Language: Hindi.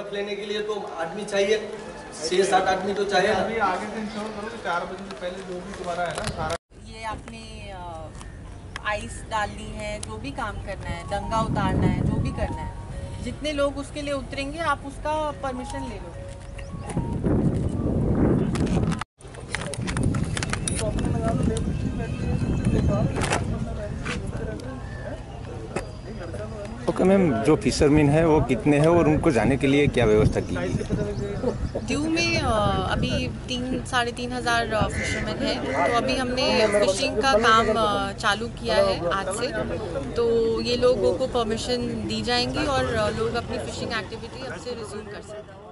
बर्फ़ लेने के लिए तो आदमी चाहिए। छः सात आदमी तो चाहिए। अभी आगे से इंश्योर करो कि चार बजे से पहले जो भी तुम्हारा है ना सारा ये आपने आइस डालनी है जो भी काम करना है दंगा उतारना है जो भी करना है जितने लोग उसके लिए उतरेंगे आप उसका परमिशन ले लो। ओके मैम, जो फिशरमैन है, वो कितने हैं और उनको जाने के लिए क्या व्यवस्था की गई ड्यू में अभी तीन, साढ़े तीन हज़ार फिशरमैन है। तो अभी हमने फिशिंग का काम चालू किया है आज से। तो ये लोगों को परमिशन दी जाएँगी और लोग अपनी फिशिंग एक्टिविटी अब से रिज्यूम कर सकते हैं।